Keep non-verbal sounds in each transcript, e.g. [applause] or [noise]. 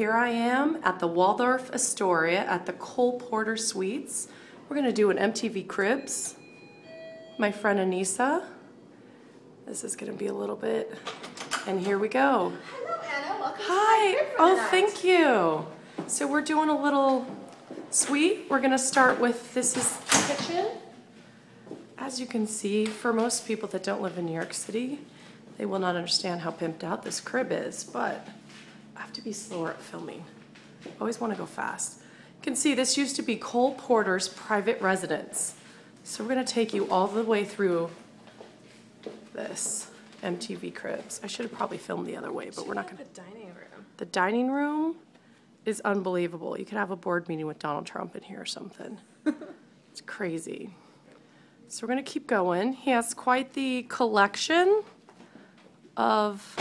here I am at the Waldorf Astoria at the Cole Porter Suites. We're gonna do an MTV Cribs. My friend Anissa. This is gonna be a little bit, and here we go. Hello, Anna. Welcome Hi. to my crib Oh, the night. thank you. So we're doing a little suite. We're gonna start with this is the kitchen. As you can see, for most people that don't live in New York City, they will not understand how pimped out this crib is, but I have to be slower at filming. Always want to go fast. You can see this used to be Cole Porter's private residence. So we're gonna take you all the way through this MTV Cribs. I should have probably filmed the other way, but we're not gonna. The dining room. The dining room is unbelievable. You could have a board meeting with Donald Trump in here or something. [laughs] it's crazy. So we're going to keep going. He has quite the collection of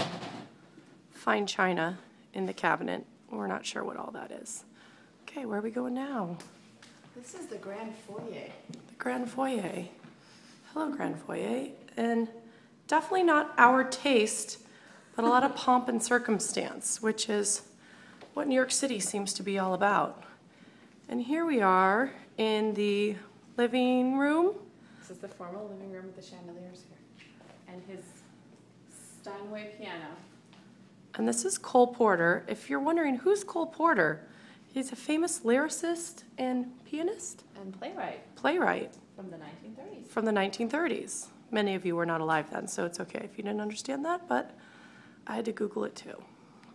fine china in the cabinet. We're not sure what all that is. Okay, where are we going now? This is the grand foyer. The Grand Foyer. Hello, Grand Foyer. And definitely not our taste, but a lot of pomp and circumstance, which is what New York City seems to be all about. And here we are in the living room. This is the formal living room with the chandeliers here. And his Steinway piano. And this is Cole Porter. If you're wondering who's Cole Porter, he's a famous lyricist and pianist, And playwright playwright from the 1930s. from the 1930s. Many of you were not alive then, so it's okay if you didn't understand that, but I had to Google it too.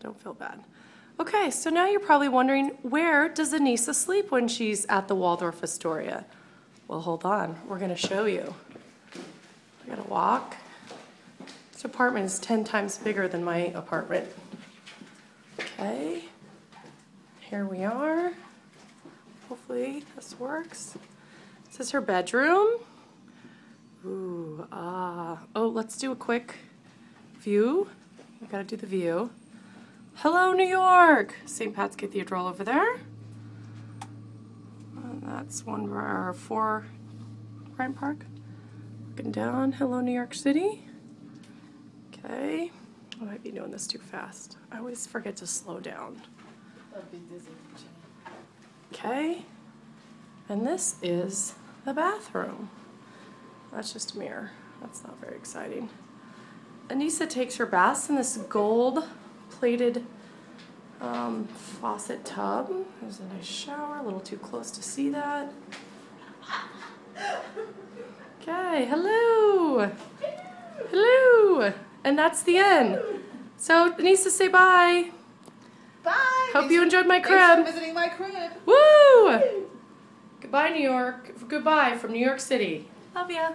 Don't feel bad. Okay, so now you're probably wondering where does Anissa sleep when she's at the Waldorf Astoria? Well, hold on, we're gonna show you. I gotta walk. Apartment is 10 times bigger than my apartment. Okay, here we are. Hopefully this works. This is her bedroom. Ooh, ah. Oh, let's do a quick view. We gotta do the view. Hello, New York! St. Pat's Cathedral over there. And that's one of our four Bryant Park. Looking down. Hello, New York City. Okay. I might be doing this too fast. I always forget to slow down. That'd be dizzy. Okay. And this is the bathroom. That's just a mirror. That's not very exciting. Anissa takes her baths in this gold plated um, faucet tub. There's a nice shower, a little too close to see that. [laughs] Okay, hello. And that's the end. So, Anissa, say bye. Bye. Hope Thanks you enjoyed my Thanks crib. for visiting my crib. Woo! Goodbye, New York. Goodbye from New York City. Love ya.